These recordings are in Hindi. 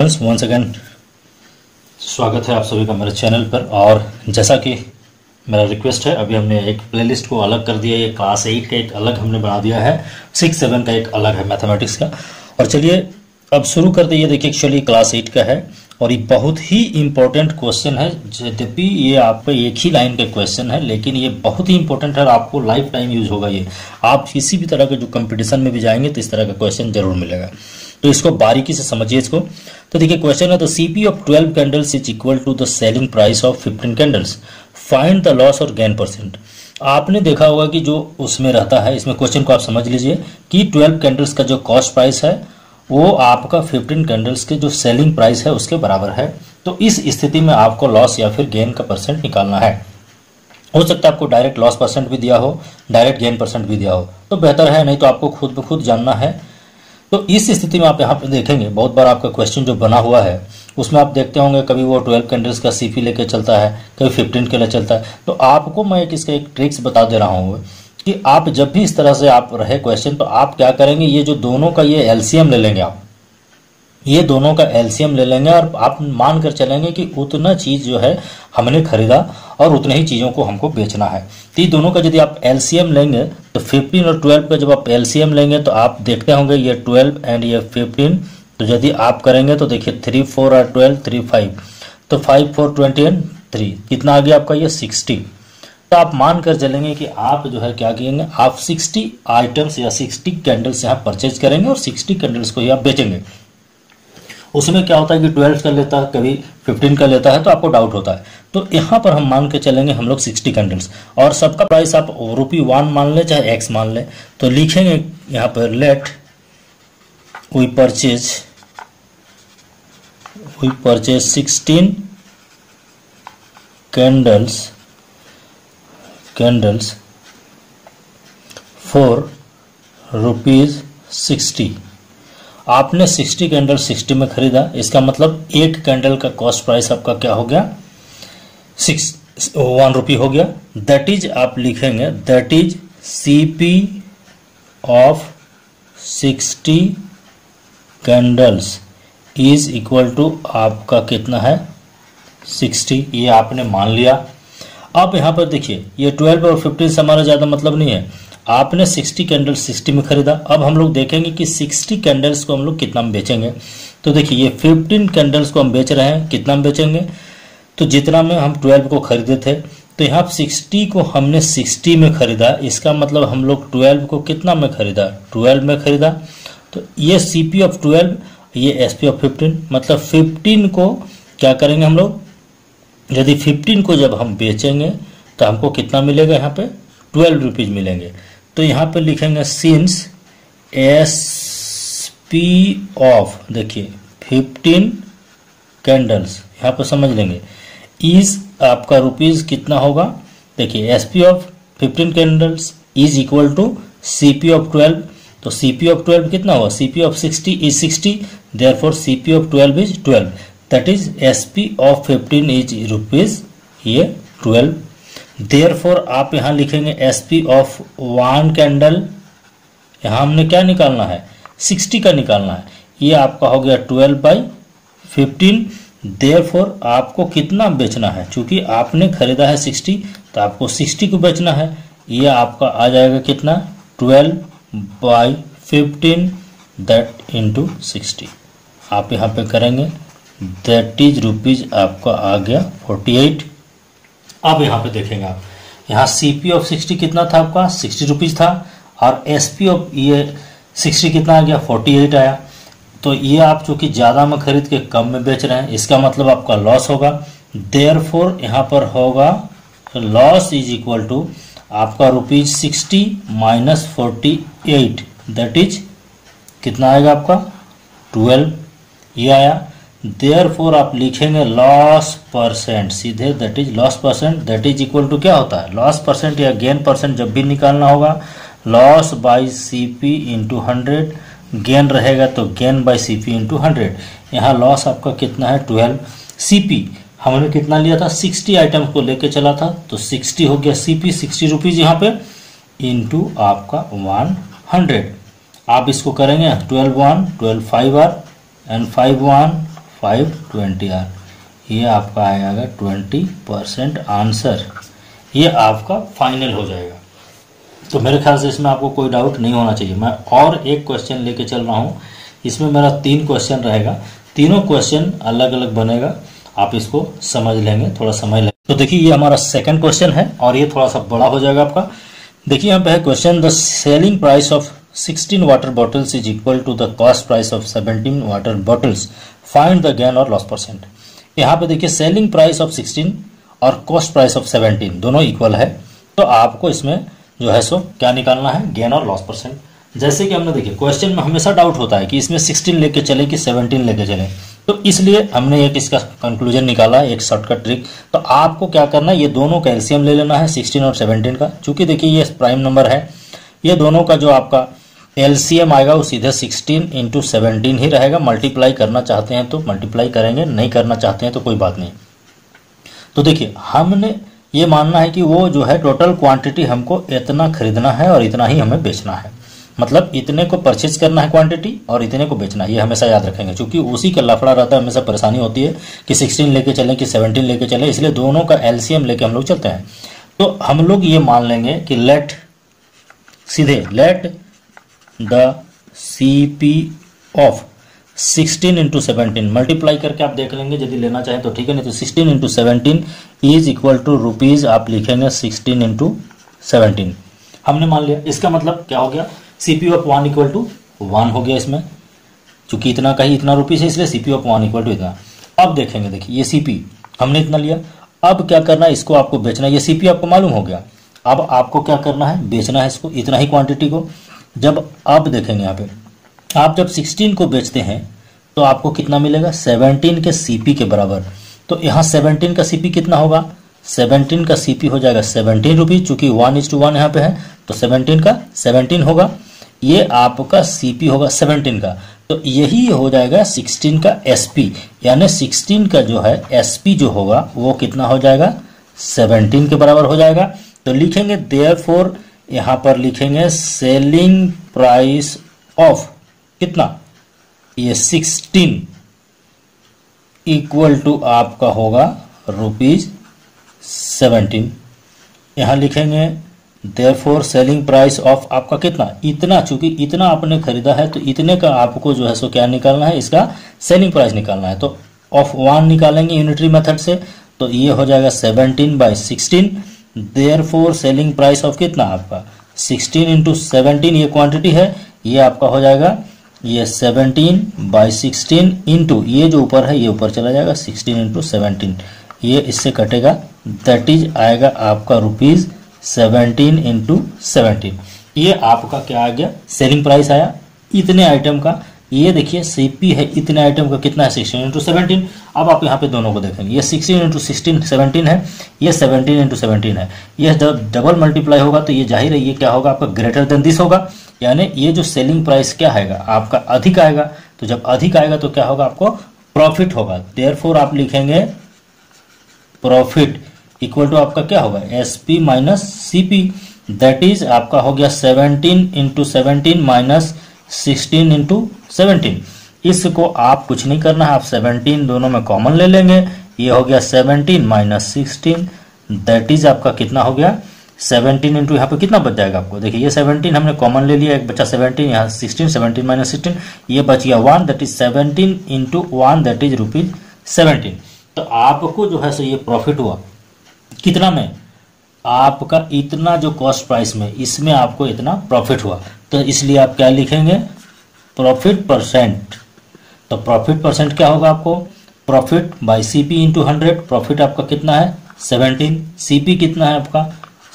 वंस अगेन स्वागत है आप सभी का मेरे चैनल पर। और जैसा कि मेरा रिक्वेस्ट है, अभी हमने एक प्लेलिस्ट को अलग कर दिया ये क्लास एट का एक अलग हमने बना दिया है। सिक्स सेवन का एक अलग है मैथमेटिक्स का। और चलिए, अब शुरू कर दिए देखिए एक्चुअली क्लास एट का है। और ये बहुत ही इंपॉर्टेंट क्वेश्चन है। यद्यपि ये आपका एक ही लाइन का क्वेश्चन है, लेकिन ये बहुत ही इंपॉर्टेंट है और आपको लाइफ टाइम यूज़ होगा ये। आप किसी भी तरह के जो कंपटीशन में भी जाएँगे तो इस तरह का क्वेश्चन ज़रूर मिलेगा। तो इसको बारीकी से समझिए इसको। तो देखिए क्वेश्चन है the CP of 12 candles is equal to the selling price of 15 candles find the loss और गेन परसेंट आपने देखा होगा कि जो उसमें रहता है, इसमें क्वेश्चन को आप समझ लीजिए कि 12 कैंडल्स का जो कॉस्ट प्राइस है, वो आपका 15 कैंडल्स के जो सेलिंग प्राइस है, उसके बराबर है। तो इस स्थिति में आपको लॉस या फिर गेन का परसेंट निकालना है। हो सकता है आपको डायरेक्ट लॉस परसेंट भी दिया हो डायरेक्ट गेन परसेंट भी दिया हो। तो बेहतर है, नहीं तो आपको खुद ब खुद जानना है तो इस स्थिति में आप यहाँ पर देखेंगे, बहुत बार आपका क्वेश्चन जो बना हुआ है, उसमें आप देखते होंगे कभी वो 12 कैंडल्स का सीपी लेके चलता है, कभी 15 के लिए चलता है। तो आपको मैं एक इसका एक ट्रिक्स बता दे रहा हूँ कि आप जब भी इस तरह से आप रहे क्वेश्चन तो आप क्या करेंगे, ये जो दोनों का ये एलसीएम ले लेंगे आप। ये दोनों का एलसीएम ले लेंगे और आप मान कर चलेंगे कि उतना चीज़ जो है हमने खरीदा और उतने ही चीज़ों को हमको बेचना है। तो ये दोनों का यदि आप एलसीएम लेंगे तो 15 और 12 का जब आप एलसीएम लेंगे तो आप देखते होंगे ये 12 एंड ये 15 तो यदि आप करेंगे तो देखिए थ्री फोर और ट्वेल्व थ्री फाइव तो five four twenty and three कितना आ गया आपका ये सिक्सटी तो आप मान कर चलेंगे कि आप जो है क्या करेंगे आप 60 आइटम्स या 60 कैंडल्स यहाँ परचेज करेंगे और 60 कैंडल्स को ही आप बेचेंगे। उसमें क्या होता है कि 12 का लेता है कभी 15 का लेता है तो आपको डाउट होता है। तो यहाँ पर हम मान के चलेंगे, हम लोग 60 कैंडल्स और सबका प्राइस आप रुपी वन मान लें, चाहे एक्स मान लें। तो लिखेंगे यहाँ पर let we purchase we purchase 16 candles candles for rupees sixty आपने 60 कैंडल 60 में खरीदा, इसका मतलब एक कैंडल का कॉस्ट प्राइस आपका क्या हो गया? सिक्स वन रुपी हो गया। दैट इज़ आप लिखेंगे that is CP of 60 candles is equal to आपका कितना है? 60 ये आपने मान लिया। अब यहाँ पर देखिए, ये 12 और 15 से हमारा ज़्यादा मतलब नहीं है। आपने 60 कैंडल 60 में खरीदा। अब हम लोग देखेंगे कि 60 कैंडल्स को हम लोग कितना में बेचेंगे। तो देखिए, ये 15 कैंडल्स को हम बेच रहे हैं, कितना में बेचेंगे? तो जितना में हम 12 को खरीदे थे तो यहाँ 60 को हमने 60 में खरीदा। इसका मतलब हम लोग 12 को कितना में खरीदा? 12 में खरीदा। तो ये सी पी ऑफ़ ट्वेल्व, ये एस पी ऑफ़ फिफ्टीन मतलब 15 को क्या करेंगे हम लोग? यदि 15 को जब हम बेचेंगे तो हमको कितना मिलेगा यहाँ पे? ट्वेल्व रुपीज़ मिलेंगे। तो यहाँ पर लिखेंगे सिंस एस पी ऑफ़ देखिए फिफ्टीन कैंडल्स यहाँ पर समझ लेंगे। इज़ आपका रुपीज़ कितना होगा? देखिए S P of fifteen candles is equal to C P of twelve तो सीपी ऑफ़ ट्वेल्व कितना होगा? CP of sixty is sixty therefore CP of twelve is twelve that is S P of fifteen is rupees ये ट्वेल्व देयर फोर आप यहाँ लिखेंगे S P of one candle यहाँ हमने क्या निकालना है? 60 का निकालना है। ये आपका हो गया 12 बाई फिफ्टीन देयर फोर आपको कितना बेचना है? क्योंकि आपने खरीदा है 60 तो आपको 60 को बेचना है। ये आपका आ जाएगा कितना? 12 by fifteen that into sixty आप यहाँ पे करेंगे दैट इज़ रुपीज़ आपका आ गया 48 अब यहाँ पे देखेंगे आप। यहाँ सी पी ऑफ़ सिक्सटी कितना था आपका? सिक्सटी रुपीज़ था। और एस पी ऑफ़ ये सिक्सटी कितना आ गया? फोर्टी एट आया। तो ये आप चूँकि ज़्यादा में खरीद के कम में बेच रहे हैं, इसका मतलब आपका लॉस होगा। देयर फोर यहाँ पर होगा लॉस इज़ इक्वल टू आपका rupees sixty minus forty eight that is कितना आएगा आपका? ट्वेल्व ये आया। देयर फोर आप लिखेंगे लॉस परसेंट सीधे that is loss percent that is equal to क्या होता है? लॉस परसेंट या गेन परसेंट जब भी निकालना होगा loss by C P into hundred gain रहेगा तो gain by C P into hundred यहाँ लॉस आपका कितना है? ट्वेल्व सी पी हमने कितना लिया था? सिक्सटी आइटम को लेके चला था तो सिक्सटी हो गया सी पी सिक्सटी रुपीज़ यहाँ पे इंटू आपका वन हंड्रेड आप इसको करेंगे twelve one twelve five are and five one five twenty are ये आपका आ जाएगा ट्वेंटी परसेंट आंसर ये आपका फाइनल हो जाएगा। तो मेरे ख्याल से इसमें आपको कोई डाउट नहीं होना चाहिए। मैं और एक क्वेश्चन लेके चल रहा हूँ। इसमें मेरा तीन क्वेश्चन रहेगा। तीनों क्वेश्चन अलग अलग बनेगा। आप इसको समझ लेंगे, थोड़ा समय लगेगा तो देखिए, ये हमारा सेकंड क्वेश्चन है और ये थोड़ा सा बड़ा हो जाएगा आपका। देखिए, यहाँ पे है question the selling price of 16 water bottles is equal to the cost price of 17 water bottles find the gain और लॉस परसेंट यहाँ पे देखिए सेलिंग प्राइस ऑफ़ 16 और कॉस्ट प्राइस ऑफ़ 17 दोनों इक्वल है। तो आपको इसमें जो है सो क्या निकालना है? गेन और लॉस परसेंट जैसे कि हमने देखिए क्वेश्चन में हमेशा डाउट होता है कि इसमें 16 लेके चले कि 17 लेके चले। तो इसलिए हमने एक इसका कंक्लूजन निकाला, एक शॉर्टकट ट्रिक तो आपको क्या करना है? ये दोनों का ले लेना है 16 और 17 का। चूँकि देखिए ये प्राइम नंबर है, ये दोनों का जो आपका एलसीएम आएगा वो सीधे 16 इंटू सेवनटीन ही रहेगा। मल्टीप्लाई करना चाहते हैं तो मल्टीप्लाई करेंगे, नहीं करना चाहते हैं तो कोई बात नहीं। तो देखिए, हमने ये मानना है कि वो जो है टोटल क्वांटिटी हमको इतना खरीदना है और इतना ही हमें बेचना है। मतलब इतने को परचेज करना है क्वांटिटी और इतने को बेचना है, ये हमेशा याद रखेंगे। क्योंकि उसी का लफड़ा रहता है, हमेशा परेशानी होती है कि 16 लेके चले, कि 17 लेके चले, इसलिए दोनों का एलसीएम लेके हम लोग चलते हैं। तो हम लोग ये मान लेंगे कि लेट सीधे let the C P of 16 into seventeen multiply करके आप देख लेंगे, यदि लेना चाहें तो ठीक है, नहीं तो 16 into seventeen is equal to rupees आप लिखेंगे 16 इंटू सेवनटीन हमने मान लिया, इसका मतलब क्या हो गया? CP of one equal to one हो गया इसमें। चूँकि इतना का ही इतना रुपीज़ है, इसलिए CP of one equal to इतना। अब देखेंगे, देखिए, ये सीपी हमने इतना लिया। अब क्या करना है, इसको आपको बेचना ये सीपी आपको मालूम हो गया। अब आपको क्या करना है, बेचना है इसको, इतना ही क्वांटिटी को। जब आप देखेंगे यहाँ पे, आप जब 16 को बेचते हैं तो आपको कितना मिलेगा? 17 के सीपी के बराबर। तो यहाँ 17 का सीपी कितना होगा? 17 का सीपी हो जाएगा सेवनटीन रुपीज़ चूँकि वन इज़ टू वन यहाँ पे है तो 17 का 17 होगा। ये आपका सीपी होगा 17 का। तो यही हो जाएगा 16 का एसपी यानी 16 का जो है एसपी जो होगा, वो कितना हो जाएगा? 17 के बराबर हो जाएगा। तो लिखेंगे देयर फोर यहाँ पर लिखेंगे सेलिंग प्राइस ऑफ़ कितना? ये 16 इक्वल टू आपका होगा रुपीज़ सेवनटीन यहाँ लिखेंगे therefore selling price of आपका कितना? इतना, चूँकि इतना आपने खरीदा है तो इतने का आपको जो है सो क्या निकालना है? इसका सेलिंग प्राइस निकालना है। तो ऑफ़ वन निकालेंगे यूनिटरी मेथड से तो ये हो जाएगा seventeen by sixteen therefore selling price of कितना? आपका सिक्सटीन इंटू सेवनटीन ये क्वांटिटी है, ये आपका हो जाएगा, ये सेवनटीन बाई सिक्सटीन इंटू ये जो ऊपर है, ये ऊपर चला जाएगा सिक्सटीन इंटू सेवनटीन ये इससे कटेगा दैट इज़ आएगा आपका रुपीज़ सेवनटीन इंटू सेवनटीन ये आपका क्या आ गया? सेलिंग प्राइस आया। इतने आइटम का ये देखिए सीपी है, इतने आइटम का कितना है? सिक्सटीन इंटू सेवनटीन अब आप यहाँ पे दोनों को देखेंगे। ये सिक्सटीन इंटू सिक्सटीन सेवनटीन है। ये सेवनटीन इंटू सेवनटीन है। ये जब डबल मल्टीप्लाई होगा तो ये ज़ाहिर है, ये क्या होगा? आपका ग्रेटर देन दिस होगा। यानी ये जो सेलिंग प्राइस क्या आएगा? आपका अधिक आएगा। तो जब अधिक आएगा तो क्या होगा आपको? प्रॉफिट होगा। देयर आप लिखेंगे प्रॉफिट इक्वल टू आपका क्या होगा? S P minus C P that is आपका हो गया seventeen into seventeen minus sixteen into seventeen. इसको आप कुछ नहीं करना है, आप सेवनटीन दोनों में कॉमन ले लेंगे। ये हो गया seventeen minus sixteen that is आपका कितना हो गया? सेवनटीन इंटू यहाँ पे कितना बच जाएगा आपको? देखिए, ये सेवनटीन हमने कॉमन ले लिया, एक बच्चा सेवनटीन, यहाँ सिक्सटीन, सेवनटीन माइनस सिक्सटीन, ये बच गया one that is seventeen into one that is rupees seventeen तो आपको जो है सो ये प्रॉफिट हुआ। कितना में? आपका इतना जो कॉस्ट प्राइस में, इसमें आपको इतना प्रॉफिट हुआ। तो इसलिए आप क्या लिखेंगे? प्रॉफिट परसेंट तो प्रॉफिट परसेंट क्या होगा आपको? Profit by C P into hundred profit आपका कितना है? सेवनटीन सी पी कितना है आपका?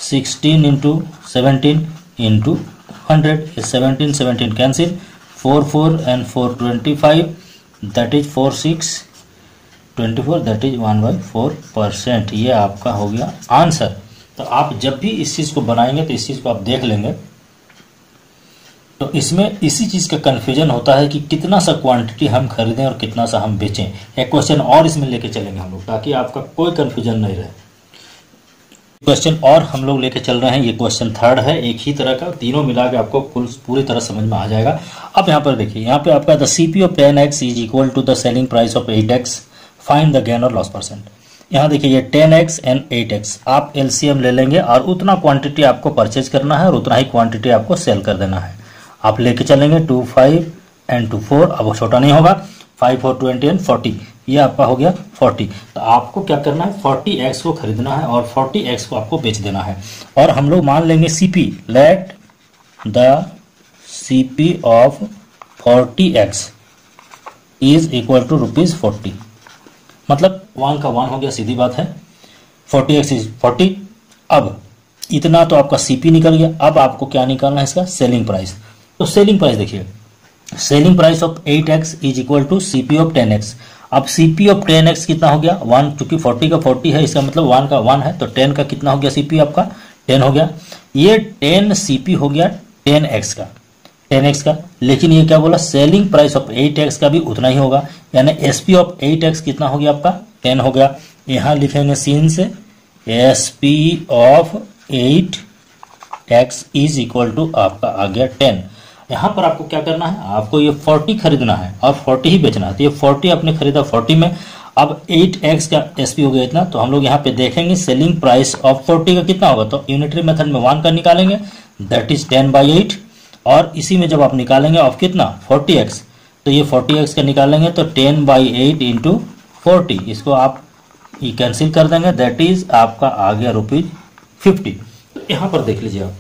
Sixteen into seventeen into hundred seventeen seventeen cancel four four and four twenty five that is four six twenty four that is one by four percent ये आपका हो गया आंसर तो आप जब भी इस चीज़ को बनाएँगे तो इस चीज़ को आप देख लेंगे। तो इसमें इसी चीज़ का कन्फ्यूज़न होता है कि कितना सा क्वांटिटी हम खरीदें और कितना सा हम बेचें। एक क्वेश्चन और इसमें लेके चलेंगे हम लोग, ताकि आपका कोई कन्फ्यूज़न नहीं रहे। क्वेश्चन और हम लोग लेके चल रहे हैं, ये क्वेश्चन थर्ड है, एक ही तरह का, तीनों मिला के आपको पूरी तरह समझ में आ जाएगा। अब यहाँ पर देखिए, यहाँ पे आपका the CP of ten X is equal to the selling price of eight X find the gain और लॉस परसेंट यहाँ देखिए, ये ten X and eight X आप एलसीएम ले लेंगे और उतना क्वांटिटी आपको परचेज करना है और उतना ही क्वांटिटी आपको सेल कर देना है। आप लेके चलेंगे two five and two four अब छोटा नहीं होगा। Five four twenty and forty ये आपका हो गया फोर्टी तो आपको क्या करना है? फोर्टी एक्स को खरीदना है और फोर्टी एक्स को आपको बेच देना है। और हम लोग मान लेंगे CP let the CP of forty x is equal to rupees forty मतलब वन का वन हो गया, सीधी बात है। Forty x is forty. अब, इतना तो आपका सीपी निकल गया। अब आपको क्या निकालना है इसका? Selling price. तो सेलिंग प्राइस देखिए। Selling price of eight x is equal to CP of ten x. अब सीपी ऑफ़ टेन एक्स कितना हो गया? वन, चूँकि फोर्टी का फोर्टी है, इसका मतलब वन का वन है तो टेन का कितना हो गया सीपी आपका? टेन हो गया। ये टेन सीपी हो गया टेन एक्स का। टेन एक्स का। लेकिन ये क्या बोला? Selling price of eight x का भी उतना ही होगा। यानी एसपी ऑफ़ एट एक्स कितना हो गया आपका? टेन हो गया। यहाँ लिखेंगे सीन से S P of eight x is equal to आपका आ गया टेन। यहाँ पर आपको क्या करना है? आपको ये फोर्टी खरीदना है और फोर्टी ही बेचना है। तो ये फोर्टी आपने खरीदा फोर्टी में। अब एट एक्स का एस पी हो गया इतना। तो हम लोग यहाँ पे देखेंगे सेलिंग प्राइस ऑफ़ फोर्टी का कितना होगा। तो यूनिटरी मेथड में वन का निकालेंगे। That is ten by eight और इसी में जब आप निकालेंगे ऑफ़ कितना? फोर्टी एक्स तो ये फोर्टी एक्स का निकालेंगे। तो ten by eight into forty, इसको आप ये कैंसिल कर देंगे दैट इज़ आपका आ गया रुपीज़ फिफ्टी। तो यहाँ पर देख लीजिए आप।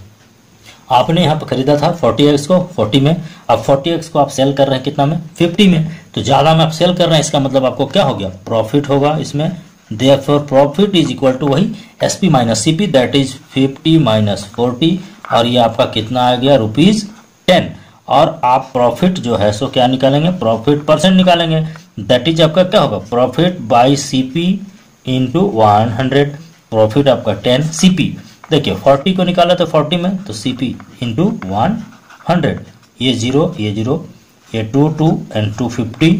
आपने यहाँ पर खरीदा था फोर्टी एक्स को, फोर्टी में। अब फोर्टी एक्स को आप सेल कर रहे हैं कितना में? फिफ्टी में। तो ज़्यादा में आप सेल कर रहे हैं, इसका मतलब आपको क्या हो गया? प्रॉफिट होगा इसमें। There profit is equal to वही S P minus C P that is fifty minus forty और ये आपका कितना आ गया? रुपीज़ टेन और आप प्रॉफिट जो है, सो क्या निकालेंगे? प्रॉफिट परसेंट निकालेंगे। दैट इज़ आपका क्या होगा? Profit by C P into one hundred profit आपका टेन सी पी देखिए फोर्टी को निकाला तो फोर्टी में तो C P into one hundred ये ज़ीरो ये ज़ीरो ये two two and two fifty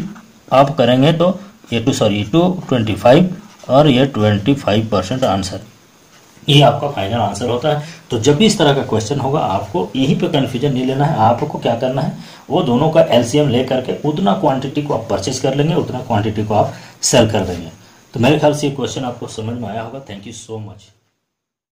आप करेंगे तो ये two sorry two twenty five और ये ट्वेंटी फाइव परसेंट आंसर ये आपका फाइनल आंसर होता है। तो जब भी इस तरह का क्वेश्चन होगा, आपको यहीं पे कन्फ्यूज़न नहीं लेना है। आपको क्या करना है? वो दोनों का एलसीएम ले करके उतना क्वांटिटी को आप परचेज कर लेंगे, उतना क्वांटिटी को आप सेल कर देंगे। तो मेरे ख्याल से ये क्वेश्चन आपको समझ में आया होगा। Thank you so much